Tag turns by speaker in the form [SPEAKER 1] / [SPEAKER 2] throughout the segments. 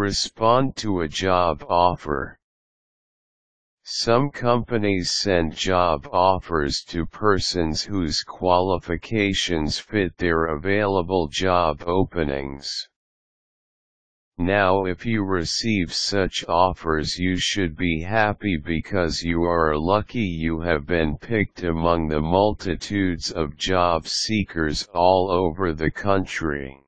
[SPEAKER 1] Respond to a job offer. Some companies send job offers to persons whose qualifications fit their available job openings. Now if you receive such offers you should be happy because you are lucky you have been picked among the multitudes of job seekers all over the country.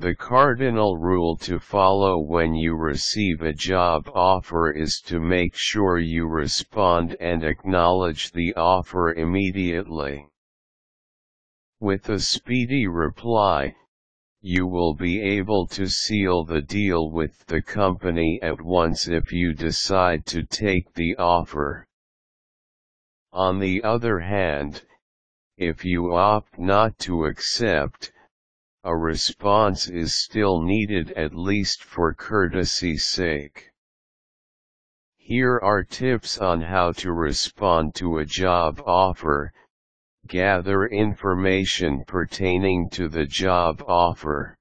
[SPEAKER 1] The cardinal rule to follow when you receive a job offer is to make sure you respond and acknowledge the offer immediately. With a speedy reply, you will be able to seal the deal with the company at once if you decide to take the offer. On the other hand, if you opt not to accept, a response is still needed at least for courtesy's sake. Here are tips on how to respond to a job offer, gather information pertaining to the job offer.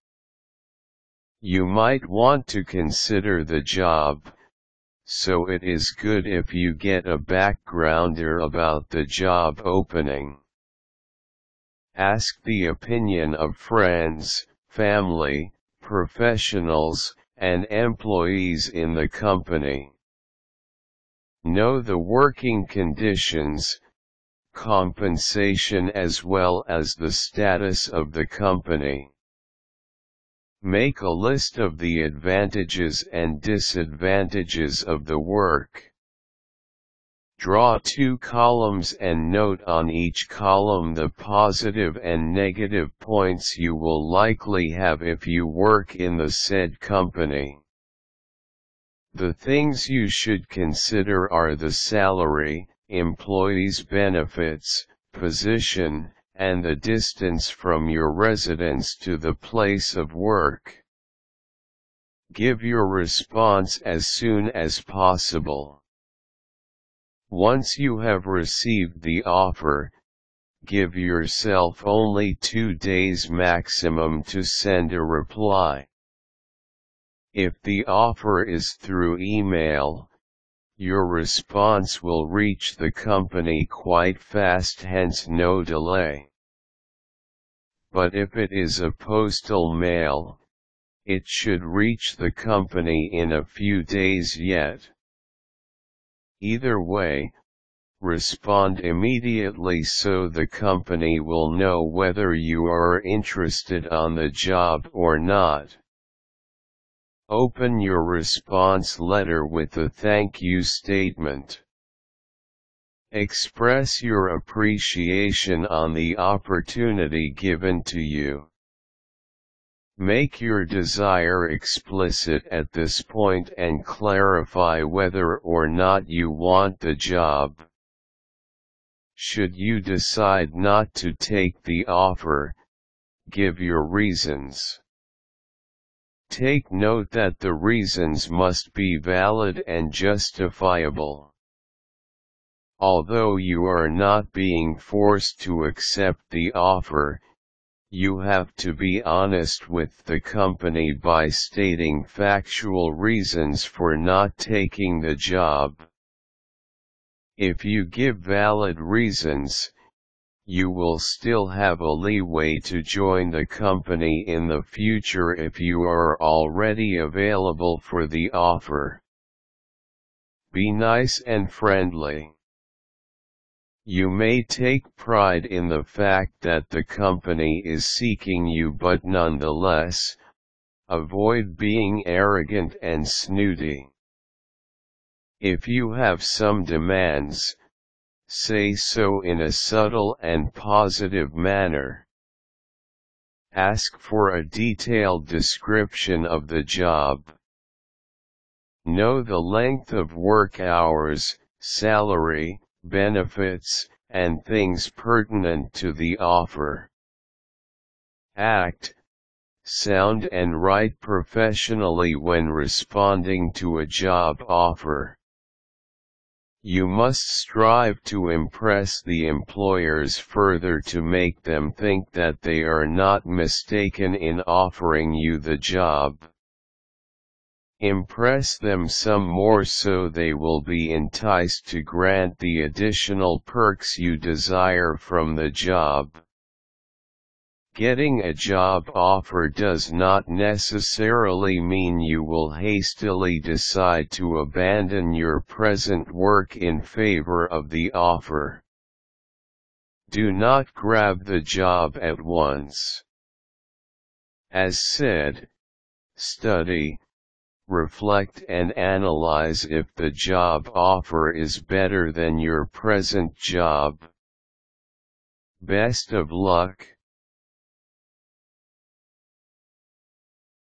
[SPEAKER 1] You might want to consider the job, so it is good if you get a backgrounder about the job opening. Ask the opinion of friends, family, professionals, and employees in the company. Know the working conditions, compensation as well as the status of the company. Make a list of the advantages and disadvantages of the work. Draw two columns and note on each column the positive and negative points you will likely have if you work in the said company. The things you should consider are the salary, employees' benefits, position, and the distance from your residence to the place of work. Give your response as soon as possible. Once you have received the offer, give yourself only two days maximum to send a reply. If the offer is through email, your response will reach the company quite fast hence no delay. But if it is a postal mail, it should reach the company in a few days yet. Either way, respond immediately so the company will know whether you are interested on the job or not. Open your response letter with a thank you statement. Express your appreciation on the opportunity given to you. Make your desire explicit at this point and clarify whether or not you want the job. Should you decide not to take the offer, give your reasons. Take note that the reasons must be valid and justifiable. Although you are not being forced to accept the offer, you have to be honest with the company by stating factual reasons for not taking the job. If you give valid reasons, you will still have a leeway to join the company in the future if you are already available for the offer. Be nice and friendly. You may take pride in the fact that the company is seeking you but nonetheless, avoid being arrogant and snooty. If you have some demands, Say so in a subtle and positive manner. Ask for a detailed description of the job. Know the length of work hours, salary, benefits, and things pertinent to the offer. Act, sound and write professionally when responding to a job offer. You must strive to impress the employers further to make them think that they are not mistaken in offering you the job. Impress them some more so they will be enticed to grant the additional perks you desire from the job. Getting a job offer does not necessarily mean you will hastily decide to abandon your present work in favor of the offer. Do not grab the job at once. As said, study, reflect and analyze if the job offer is better than your present job. Best of luck.